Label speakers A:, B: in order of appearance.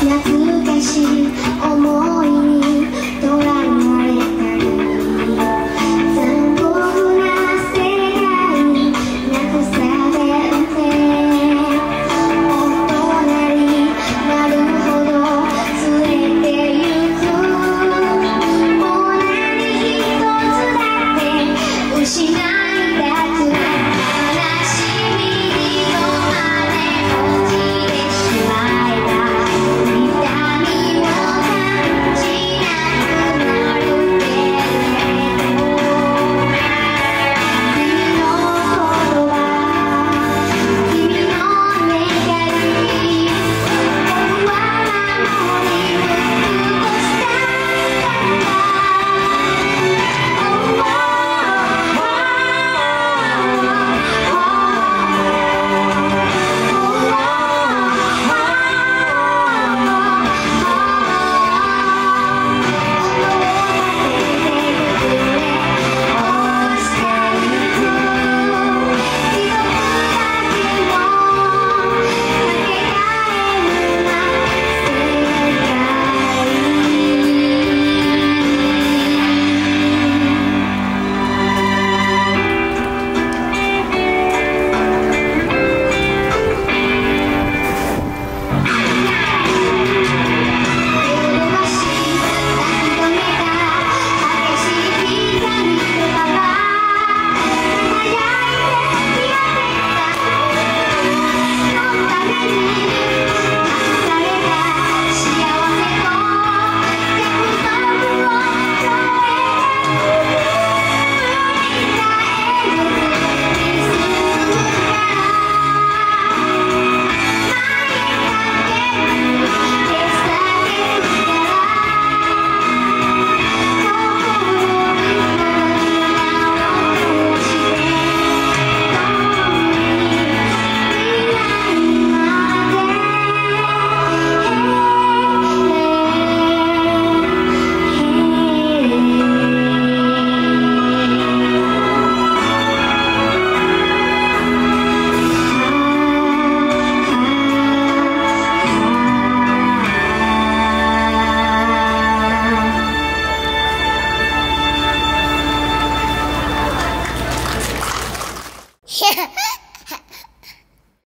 A: 懐かしい思い